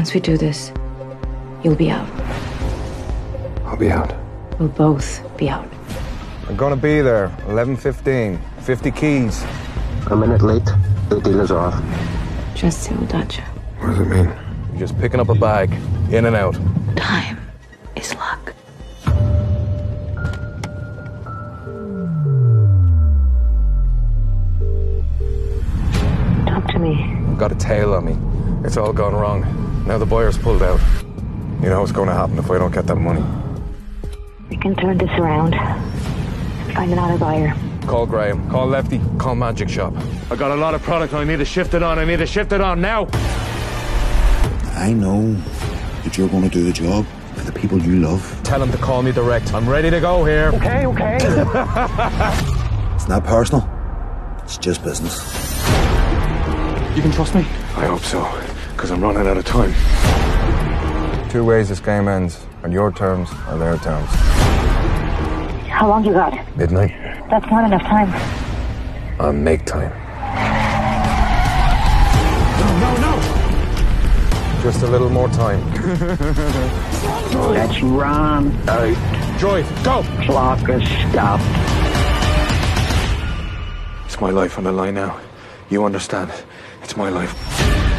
Once we do this, you'll be out. I'll be out. We'll both be out. I'm gonna be there. 11.15. 50 keys. A minute late, the deal is off. Just till Dutch. What does it mean? You're just picking up a bag, in and out. Time is luck. Talk to me. Got a tail on me. It's all gone wrong. Now the buyer's pulled out. You know what's gonna happen if I don't get that money. We can turn this around. Find another buyer. Call Graham. Call Lefty. Call Magic Shop. I got a lot of product I need to shift it on. I need to shift it on now. I know that you're going to do the job for the people you love. Tell them to call me direct. I'm ready to go here. Okay, okay. It's not personal, it's just business. You can trust me. I hope so, because I'm running out of time. Two ways this game ends on your terms or their terms. How long you got? Midnight. That's not enough time. I'll make time. No, no. no! Just a little more time. Let's run out. Droid, go. Clock is stopped. It's my life on the line now. You understand? It's my life.